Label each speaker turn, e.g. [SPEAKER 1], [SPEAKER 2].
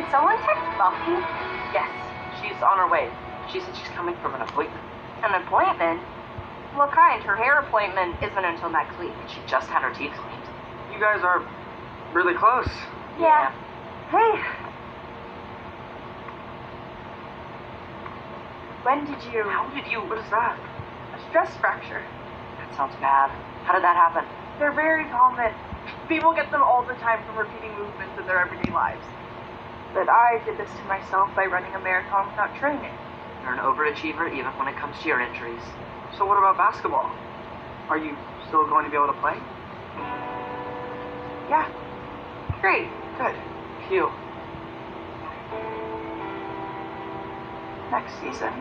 [SPEAKER 1] Did someone text Buffy?
[SPEAKER 2] Yes, she's on her way. She said she's coming from an appointment.
[SPEAKER 1] An appointment? What kind? Her hair appointment isn't until next week.
[SPEAKER 2] She just had her teeth cleaned.
[SPEAKER 3] You guys are really close.
[SPEAKER 1] Yeah.
[SPEAKER 4] Hey. When did you...
[SPEAKER 3] How did you? What is that?
[SPEAKER 4] A stress fracture.
[SPEAKER 2] That sounds bad. How did that happen?
[SPEAKER 4] They're very common. People get them all the time from repeating movements in their everyday lives. But I did this to myself by running a marathon without training.
[SPEAKER 2] You're an overachiever even when it comes to your injuries.
[SPEAKER 3] So what about basketball? Are you still going to be able to play?
[SPEAKER 4] Yeah.
[SPEAKER 3] Great. Good. Phew.
[SPEAKER 4] Next season.